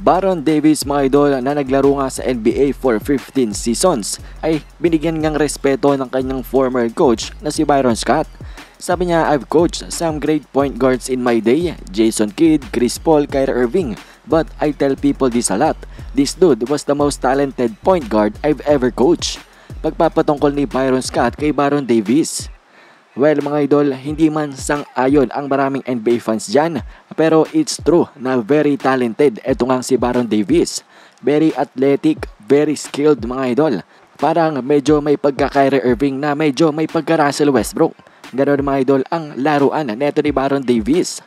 Baron Davis mga idol na naglaro nga sa NBA for 15 seasons ay binigyan ngang respeto ng kanyang former coach na si Byron Scott. Sabi niya, I've coached some great point guards in my day, Jason Kidd, Chris Paul, Kyrie Irving, but I tell people this a lot. This dude was the most talented point guard I've ever coached. Pagpapatungkol ni Byron Scott kay Baron Davis. Well mga idol, hindi man sang-ayon ang maraming NBA fans dyan, pero it's true na very talented ito nga si Baron Davis. Very athletic, very skilled mga idol. Parang medyo may pagka Kyrie Irving na medyo may pagka Russell Westbrook. Ganon mga idol ang laruan neto ni Baron Davis.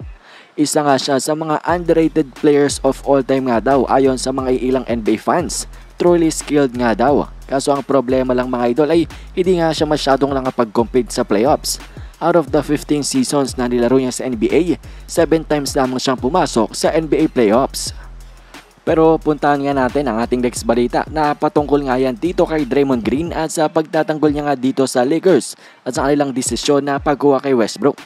Isa nga siya sa mga underrated players of all time nga daw ayon sa mga ilang NBA fans. Truly skilled nga daw. Kaso ang problema lang mga idol ay hindi nga siya masyadong nakapag-compete sa playoffs. Out of the 15 seasons na nilaro niya sa NBA, 7 times lamang siyang pumasok sa NBA playoffs. Pero puntahan nga natin ang ating next balita na patungkol nga yan dito kay Draymond Green at sa pagtatanggol niya nga dito sa Lakers at sa kanilang desisyon na pagkuha kay Westbrook.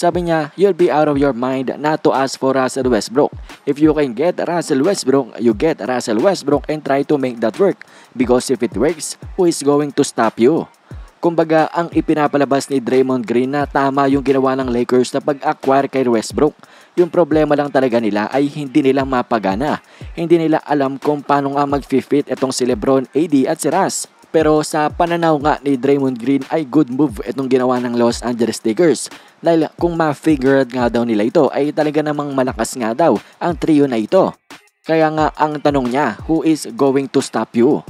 Sabi niya, you'll be out of your mind not to ask for Russell Westbrook. If you can get Russell Westbrook, you get Russell Westbrook and try to make that work. Because if it works, who is going to stop you? Kumbaga, ang ipinapalabas ni Draymond Green na tama yung ginawa ng Lakers na pag-acquire kay Westbrook. Yung problema lang talaga nila ay hindi nila mapagana. Hindi nila alam kung paano nga mag-fit itong si Lebron, AD at si Russ. Pero sa pananaw nga ni Draymond Green ay good move itong ginawa ng Los Angeles Lakers. Dahil kung ma-figure nga daw nila ito ay talaga namang malakas nga daw ang trio na ito. Kaya nga ang tanong niya, who is going to stop you?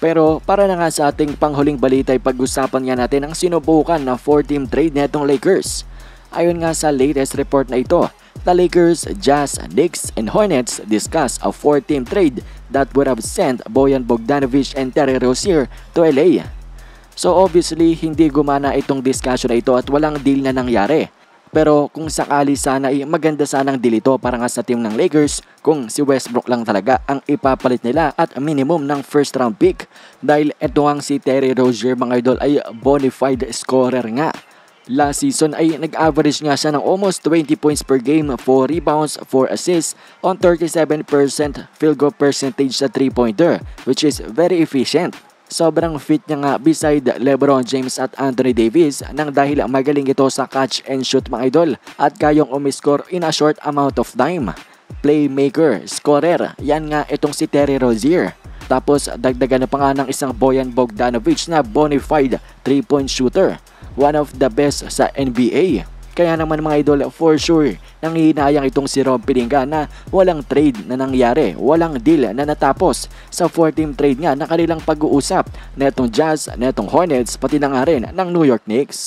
Pero para na nga sa ating panghuling balita ay pag-usapan nga natin ang sinubukan na 4-team trade netong Lakers. Ayon nga sa latest report na ito, the Lakers, Jazz, Knicks, and Hornets discuss a 4-team trade that would have sent Boyan Bogdanovic and Terry Rozier to LA. So obviously, hindi gumana itong discussion na ito at walang deal na nangyari. Pero kung sakali sana ay maganda sanang deal ito para nga sa team ng Lakers kung si Westbrook lang talaga ang ipapalit nila at minimum ng first round pick. Dahil ito ang si Terry Rozier mga idol ay bonafide scorer nga. Last season ay nag-average nga siya ng almost 20 points per game, 4 rebounds, 4 assists on 37% field goal percentage sa 3-pointer which is very efficient. Sobrang fit niya nga beside Lebron James at Anthony Davis nang dahil magaling ito sa catch and shoot mga idol at kayong umiscore in a short amount of time. Playmaker, scorer, yan nga itong si Terry Rozier. Tapos dagdagan na pa nga ng isang Boyan Bogdanovic na bonafide 3-point shooter. One of the best sa NBA. Kaya naman mga idol, for sure, nanghihinayang itong si Rob Pilinga na walang trade na nangyari, walang deal na natapos sa 4-team trade nga na kanilang pag-uusap netong Jazz, netong Hornets, pati na nga rin ng New York Knicks.